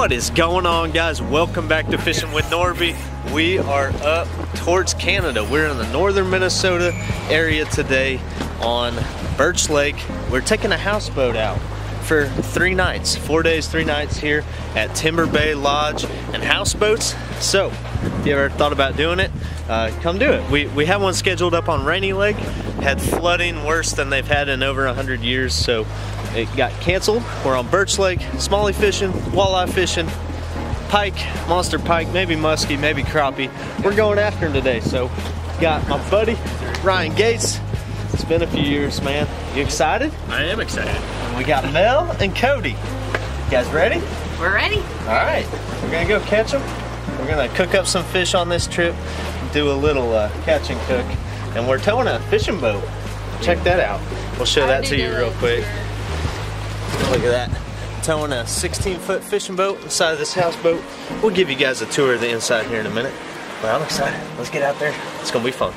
What is going on guys? Welcome back to Fishing with Nordbye. We are up towards Canada. We're in the northern Minnesota area today on Birch Lake. We're taking a houseboat out for three nights, four days, three nights here at Timber Bay Lodge and Houseboats. So, if you ever thought about doing it, uh, come do it. We, we have one scheduled up on Rainy Lake. Had flooding worse than they've had in over 100 years, so it got canceled. We're on Birch Lake, smallie fishing, walleye fishing, pike, monster pike, maybe muskie, maybe crappie. We're going after them today, so got my buddy Ryan Gates. It's been a few years, man. You excited? I am excited. And we got Mel and Cody. You guys ready? We're ready. All right, we're gonna go catch them. Gonna cook up some fish on this trip, do a little uh, catch and cook, and we're towing a fishing boat. Check that out. We'll show that to you real quick. Look at that. Towing a 16 foot fishing boat inside of this houseboat. We'll give you guys a tour of the inside here in a minute. But I'm excited. Let's get out there. It's gonna be fun.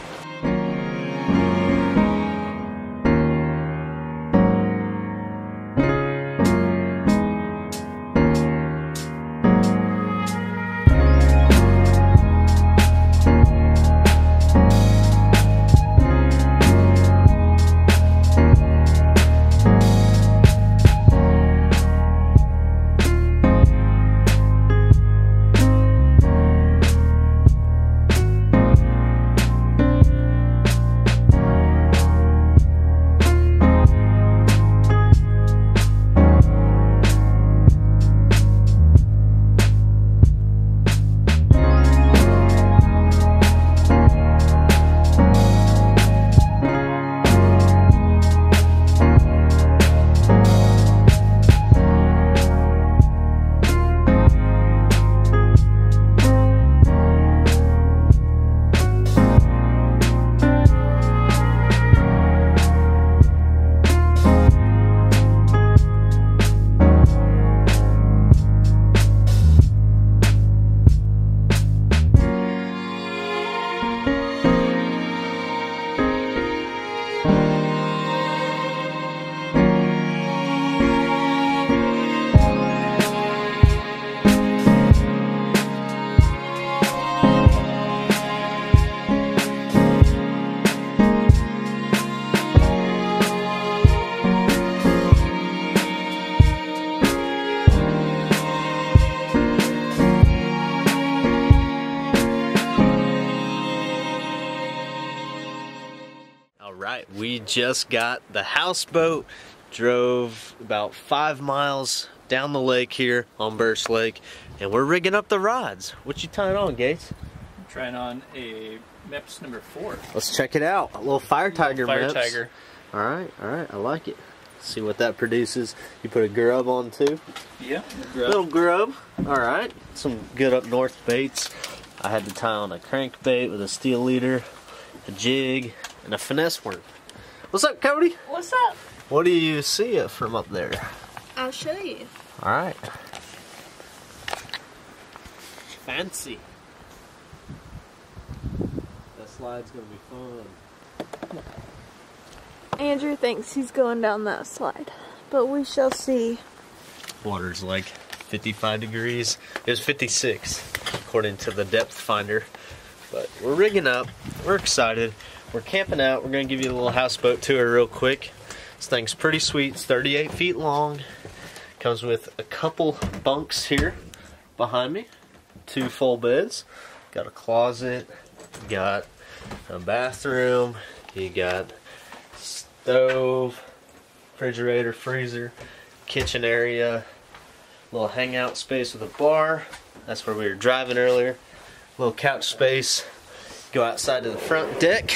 Right, we just got the houseboat, drove about five miles down the lake here on Birch Lake, and we're rigging up the rods. What you tying on, Gates? Trying on a Mepps number four. Let's check it out. A little Fire Tiger Fire Mepps. Tiger. All right, all right, I like it. See what that produces. You put a grub on too. Yeah. Little grub. All right. Some good up north baits. I had to tie on a crankbait with a steel leader, a jig, and a finesse worm. What's up, Cody? What's up? What do you see it from up there? I'll show you. All right. Fancy. That slide's gonna be fun. Andrew thinks he's going down that slide, but we shall see. Water's like 55 degrees. It was 56 according to the depth finder. But we're rigging up. We're excited. We're camping out. We're gonna give you a little houseboat tour real quick. This thing's pretty sweet. It's 38 feet long. Comes with a couple bunks here behind me. Two full beds. Got a closet. Got a bathroom. You got stove, refrigerator, freezer, kitchen area, little hangout space with a bar. That's where we were driving earlier. Little couch space. Go outside to the front deck.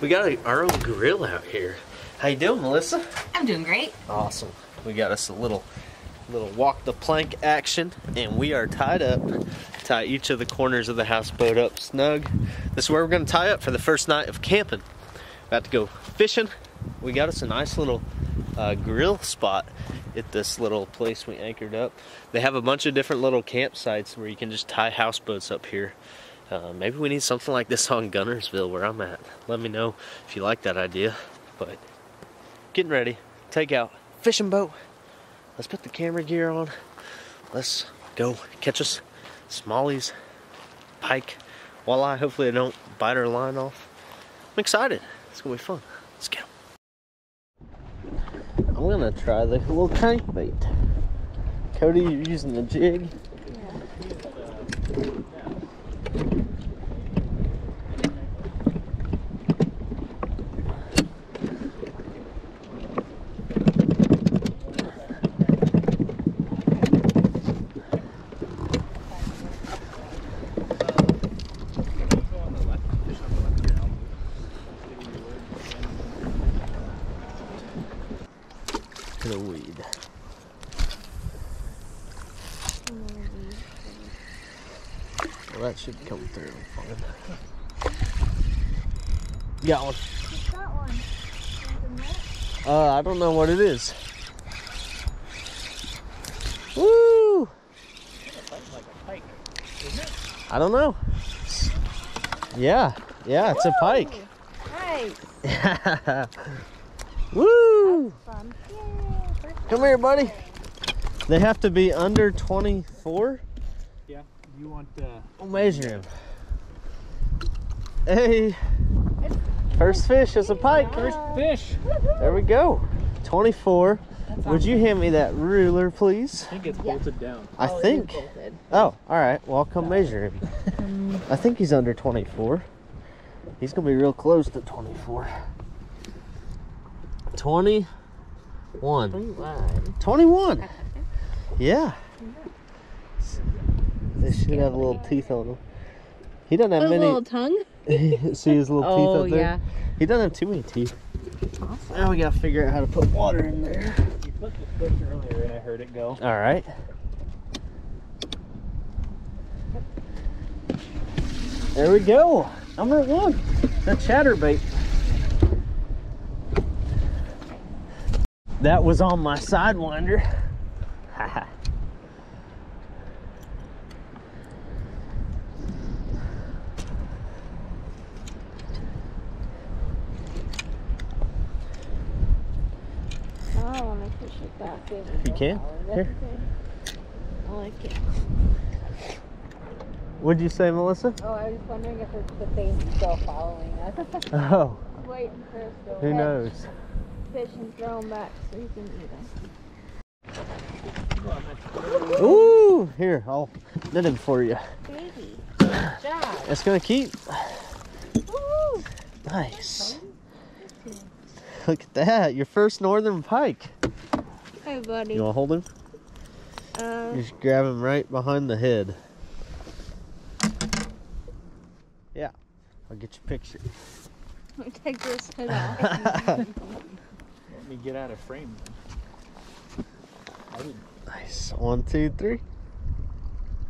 We got a, our own grill out here. How you doing, Melissa? I'm doing great. Awesome. We got us a little little walk the plank action and we are tied up. Tie each of the corners of the houseboat up snug. This is where we're gonna tie up for the first night of camping. About to go fishing. We got us a nice little uh, grill spot at this little place we anchored up. They have a bunch of different little campsites where you can just tie houseboats up here. Uh, maybe we need something like this on Guntersville where I'm at. Let me know if you like that idea. But getting ready, take out fishing boat. Let's put the camera gear on. let's go catch us smallies, pike, walleye. Hopefully, they don't bite our line off. I'm excited. It's gonna be fun. Let's go. I'm gonna try the little crankbait. Cody, you're using the jig. to the weed. Well, that should come through fine. Got one. What's that one? Uh, I don't know what it is. Woo! I don't know. Yeah, yeah, it's a pike. Nice. Woo! Fun. Come here, buddy. They have to be under 24. Yeah. You want uh We'll measure him. Hey, first fish is a pike. first fish? There we go. 24. Would you hand me that ruler, please? I think it's bolted down. I oh, think. Oh, all right. Well, I'll come measure him. I think he's under 24. He's gonna be real close to 24. 21. 21. 21. Yeah. They should have a little teeth on them. He doesn't have A many. little tongue. See his little teeth Oh up there? yeah. He doesn't have too many teeth. Now we gotta figure out how to put water in there. You flipped the switch earlier and I heard it go. All right. There we go. Number one, the chatterbait. That was on my sidewinder. Haha. I want to push it back in. If You can? Here. I like it. What'd you say, Melissa? Oh, I was wondering if it's the thing still following us. Oh, Waiting for us to who knows? fish and throw them back so you can eat them. Ooh, here, I'll net him for you. Baby, good job. Gonna keep. Woo! Nice. Look at that, your first northern pike. Hey, buddy. You wanna hold him? Uh, just grab him right behind the head. Yeah, I'll get your picture. take this head off. Let me get out of frame. I nice. One, two, three.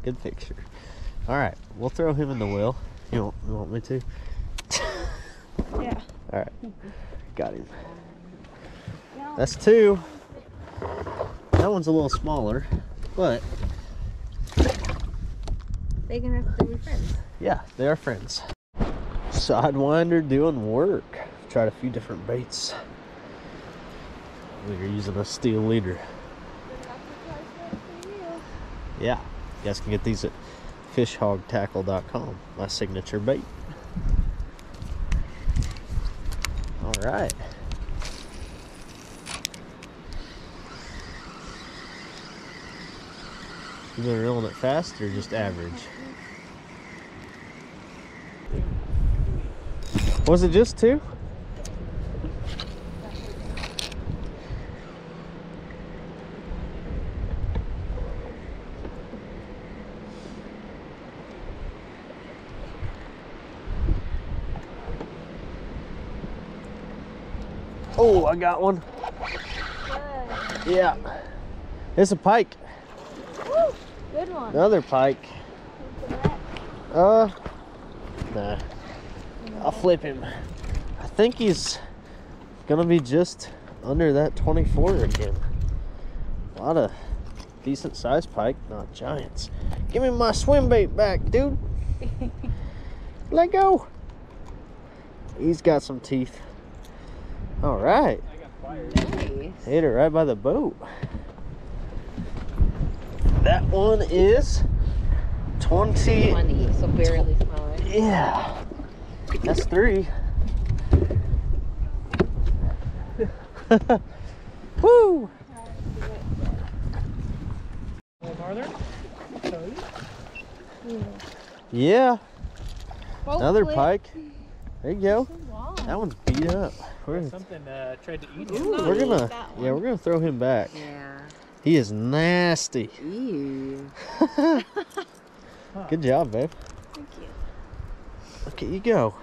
Good picture. All right, we'll throw him in the wheel. You want, you want me to? yeah. All right, got him. That's two. That one's a little smaller, but They can have to be friends. yeah, they are friends. Sidewinder doing work. Tried a few different baits. We are using a steel leader. Yeah, you guys can get these at fishhogtackle.com. My signature bait. All right. You been reeling it fast or just average? Was it just two? Oh, I got one. Yeah. It's a pike. Good one. Another pike. Uh, nah. I'll flip him. I think he's gonna be just under that 24 again. A lot of decent sized pike, not giants. Give me my swim bait back, dude. Let go. He's got some teeth. All right. I got fired. Nice. Hit it right by the boat. That one is 20. 20, so barely smaller. Yeah. That's three. Woo! Yeah, Oh, another Hopefully. pike. There you go. Wow. That one's beat up. We're, Something uh, tried to eat Ooh. him. we're gonna, yeah, we're gonna throw him back. Yeah. He is nasty. Ew. Good job, babe. Thank you. Look at you go.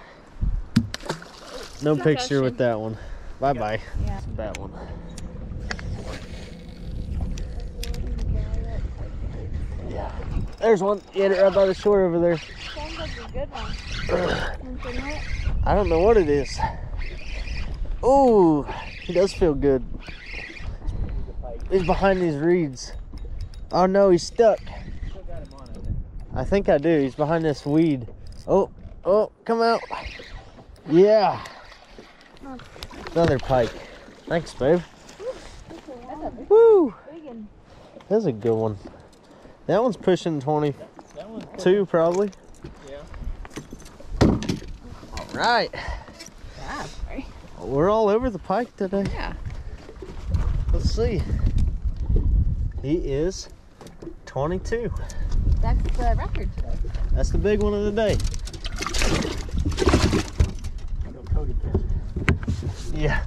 No picture with that one. Bye bye. Yeah. That one. Yeah. There's one. You had it right by the shore over there. Sounds like a good one. Something like- I don't know what it is. Oh, he does feel good. He's behind these reeds. Oh no, he's stuck. Still got him on, I think. I do. He's behind this weed. Oh, oh, come out. Yeah. Another pike. Thanks, babe. Woo. That's a good one. That one's pushing 22 That one's probably. Yeah. All right. We're all over the pike today. Yeah. Let's see. He is 22. That's the record today. That's the big one of the day. Go Cody catch. Yeah.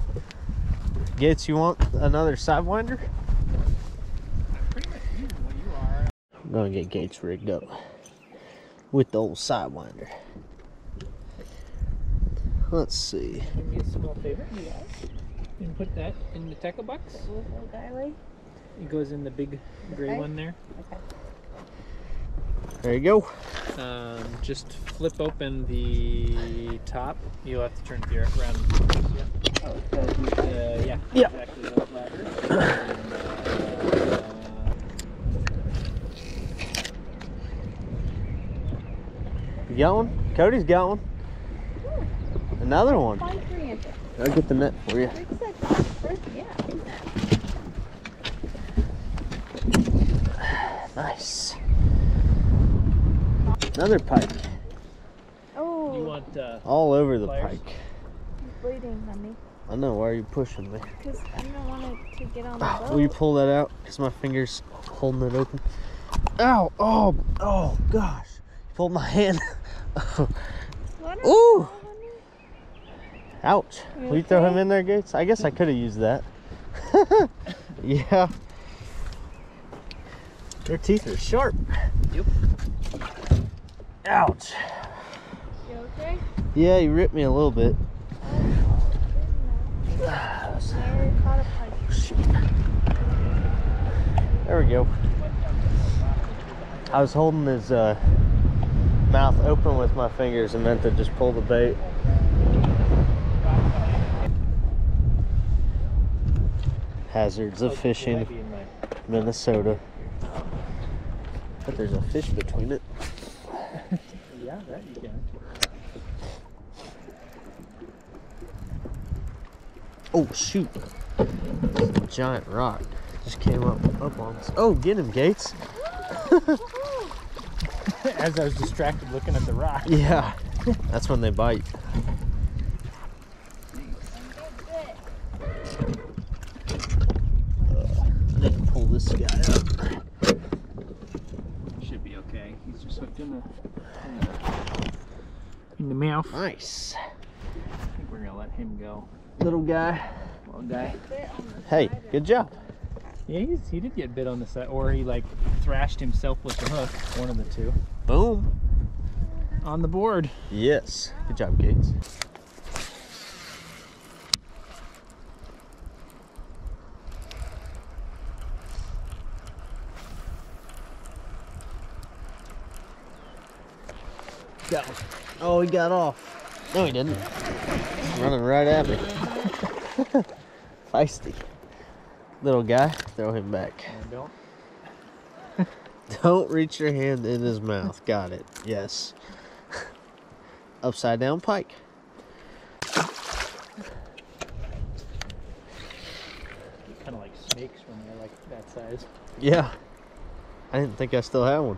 Gates, you want another sidewinder? Pretty much using what you are. I'm gonna get Gates rigged up with the old sidewinder. Let's see. Do me a small favor, you guys. And put that in the tackle box. Little Diley. It goes in the big gray Okay. one there. There you go. Um, just flip open the top. You'll have to turn it around. Yeah. Uh, yeah. Yeah. Exactly. And, uh, You got one? Cody's got one. Another one. Five three inches. I'll get the net for you. First, yeah. Nice. Another pike. Oh, you want uh, All over the Pliers? pike. he's bleeding, honey. I know. Why are you pushing me? Because I don't want it to get on the boat. Will you pull that out? Because my finger's holding it open. Ow! Oh! Oh gosh! You pulled my hand. Let Ooh. Ouch! You Will you throw him in there, Gates? I guess I could have used that. yeah. Their teeth are sharp. Yep. Ouch! You okay? Yeah, you ripped me a little bit. Never caught a pike. Shoot. There we go. I was holding his uh, mouth open with my fingers and meant to just pull the bait. Hazards of fishing, Might be in my- Minnesota. There's a fish between it. Yeah, that you can. Oh shoot! Giant rock just came up up on us. Oh, get him, Gates. As I was distracted looking at the rock. Yeah, that's when they bite. I need to pull this guy up. Should be okay. He's just hooked in the in the, in the mouth. Nice. I think we're gonna let him go. Little guy. Little guy. Hey, good job. Yeah, he's, he did get bit on the side, or he like thrashed himself with the hook. One of the two. Boom. On the board. Yes. Good job, Gates. Oh, he got off. No, he didn't. Running right at me. Feisty. Little guy, throw him back. And don't. Don't reach your hand in his mouth. Got it. Yes. Upside down pike. Kind of like snakes when they're like that size. Yeah. I didn't think I still had one.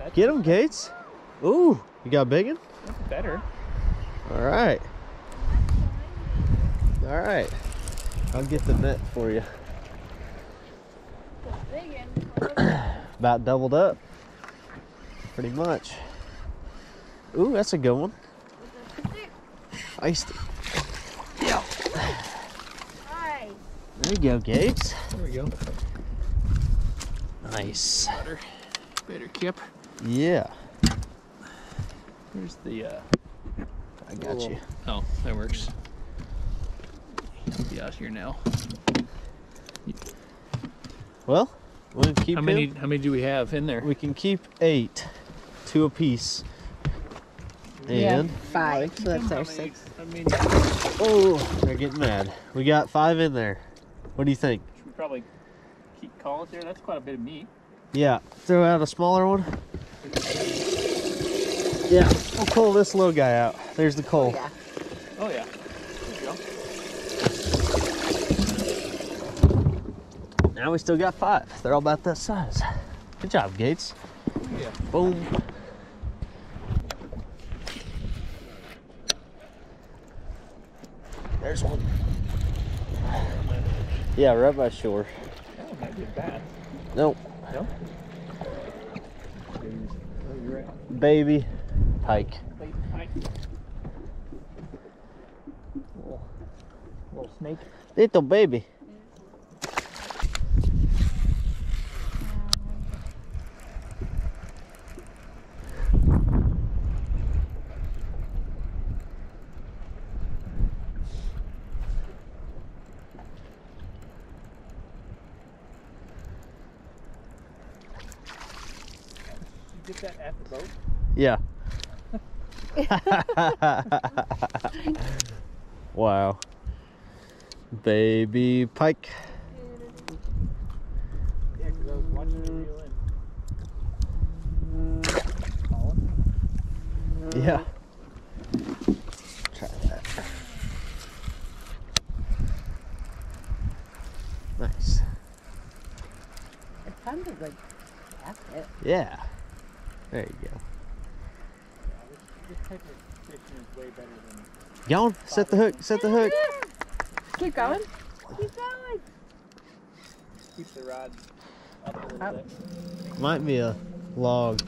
That's, Get him, Gates. Ooh, you got a big one? that's better. All right. All right. I'll get the net for you. Big. About doubled up. Pretty much. Ooh, that's a good one. Feisty. Yeah. Hi. There you go, Gates. There we go. Nice. Better, better kip. Yeah, Here's the. Uh, I got you. oh, that works. He'll be out here now. Well, we'll keep How many? him. How many do we have in there? We can keep eight, two apiece. And five, so that's our six. I mean, oh, they're getting mad. We got five in there. What do you think? should we probably keep calling there? That's quite a bit of meat. Yeah, throw out a smaller one. Yeah, we'll pull this little guy out. There's the coal. Oh, yeah. Oh yeah. There you go. Now we still got five. They're all about that size. Good job, Gates. Yeah. Boom. There's one. Yeah, right by shore. Oh, that might be bad. Nope. No. Oh. Baby pike. Little, snake. Little baby. Get that at the boat? Yeah. wow. Baby pike. Yeah, because I was watching it reel in. Colin? Yeah. Try that. Nice. It sounded like that's it. Yeah. There you go. Yeah, this, this type of fishing is way better than Go on. Set the hook. Set the hook. Keep going. keep going. Keep the rod up a little bit. Might be a log.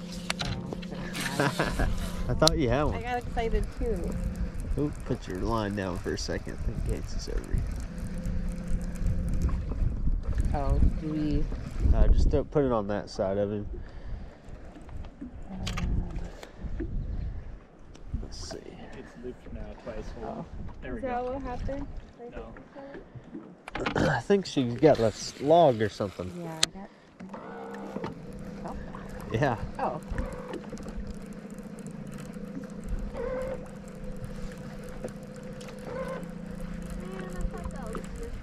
I thought you had one. I got excited too. Ooh, put your line down for a second. I think Gates is over here. Oh, do we? Uh, just throw, put it on that side of him. Let's see. It's looped now twice. Hold on. Oh. There we that go. what happened? No. I think she's got a log or something. Yeah, I got. Yeah. Oh.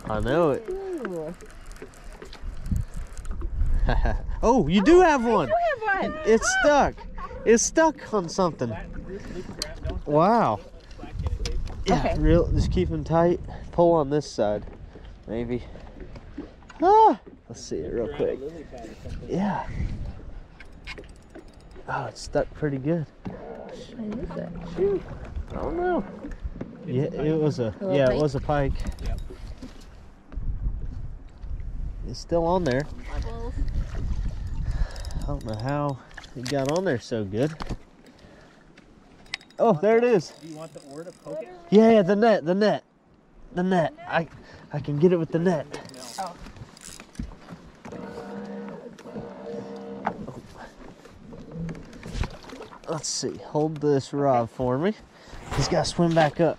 I know it. Oh, you do oh, have one. I have one. It's stuck. It's stuck on something. Flat, loop around. Don't Wow. slack in it, Dave. Yeah, Okay. real. Just keep them tight. Pull on this side, maybe. Ah, let's see it real quick. lily pad or something. Yeah. Oh, it's stuck pretty good. What is it? Shoot. I don't know. It's Yeah, it was a little yeah, it was a pike. Yep. It's still on there. I don't know how it got on there so good. Oh, there it is. Do you want the oar to poke it? Yeah, yeah, the net, the net, the net. I, I can get it with the net. No. Let's see. Hold this rod for me. He's got to swim back up.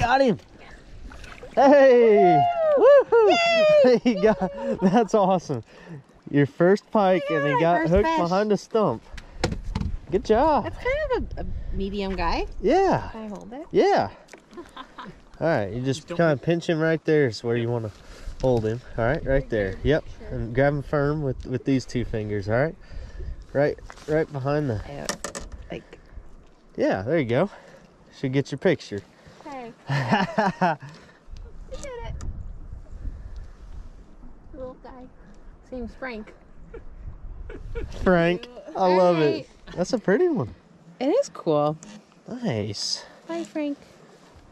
Got him. Hey! Woohoo! He got. That's awesome. Your first pike, and he got hooked fish. behind a stump. Good job. That's kind of a, a medium guy. Yeah. Can I hold it? Yeah. All right, you just Just kind of pinch him right there is where you want to hold him. All right, right there. Yep. And grab him firm with with these two fingers. All right. Right, right behind the. I uh, like. Yeah, there you go. Should get your picture. Hey, yeah, you did it. Little guy. name's Frank. Frank, I love it. Alright. That's a pretty one. It is cool. Nice. Hi, Frank.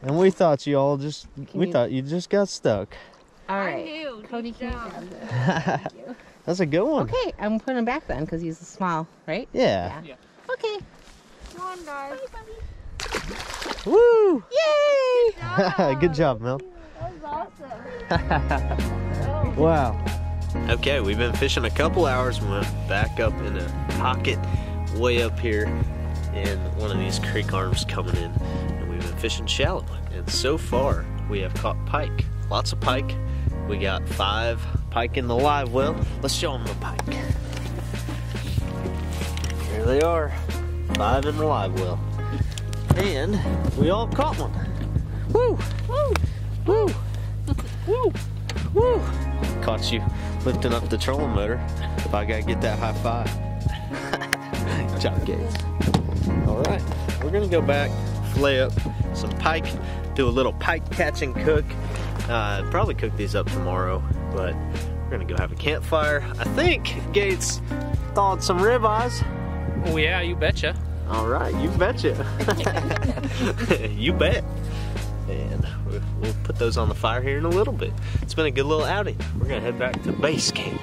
And we thought you all just, we you- thought you just got stuck. All right. knew, Cody deep can't down. grab it. That's a good one. Okay, I'm putting him back then because he's a small, right? Yeah. Yeah. Okay. Come on, guys. Woo! Yay! good job, Mel. That was awesome. Wow. Okay, we've been fishing a couple hours. We went back up in a pocket way up here in one of these creek arms coming in. And we've been fishing shallow. And so far, we have caught pike. Lots of pike. We got five pike in the live well. Let's show them the pike. Here they are. Five in the live well. And we all caught one. Woo! Woo! Woo! Woo! Woo! Caught you lifting up the trolling motor. If I gotta get that high five. Job Gates. Alright, we're gonna go back, fillet up some pike, do a little pike catch and cook. Uh, probably cook these up tomorrow, but we're gonna go have a campfire. I think Gates thawed some ribeyes. Oh yeah, you betcha. All right, you betcha. you bet. And we'll put those on the fire here in a little bit. It's been a good little outing. We're gonna head back to base camp.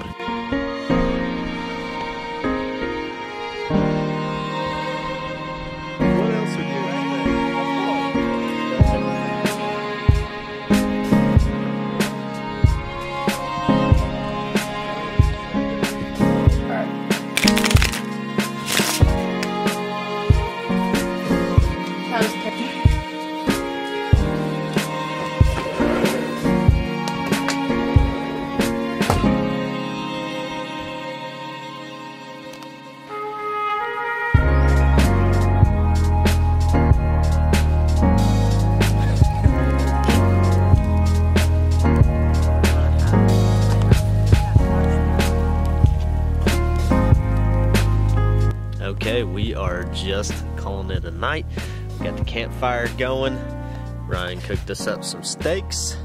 Just calling it a night. We got the campfire going. Ryan cooked us up some steaks,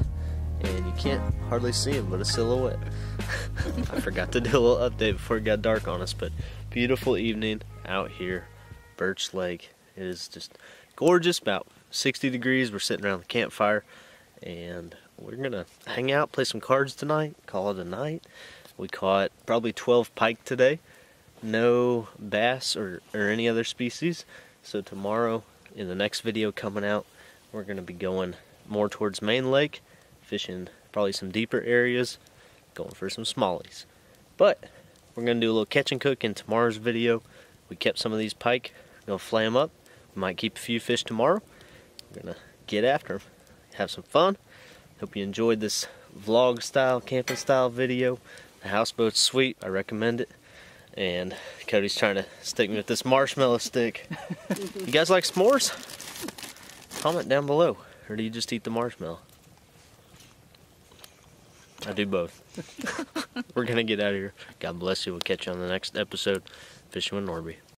and you can't hardly see him, but a silhouette. I forgot to do a little update before it got dark on us, but beautiful evening out here, Birch Lake. It is just gorgeous, about 60 degrees. We're sitting around the campfire, and we're gonna hang out, play some cards tonight, call it a night. We caught probably 12 pike today no bass or, or any other species. So tomorrow, in the next video coming out, we're going to be going more towards Main Lake, fishing probably some deeper areas, going for some smallies. But we're going to do a little catch and cook in tomorrow's video. We kept some of these pike, going to flay them up. We might keep a few fish tomorrow. We're going to get after them, have some fun. Hope you enjoyed this vlog style, camping style video. The houseboat's sweet, I recommend it and Cody's trying to stick me with this marshmallow stick. you guys like s'mores? Comment down below. Or do you just eat the marshmallow? I do both. We're gonna get out of here. God bless you. We'll catch you on the next episode. Fishing with Nordbye.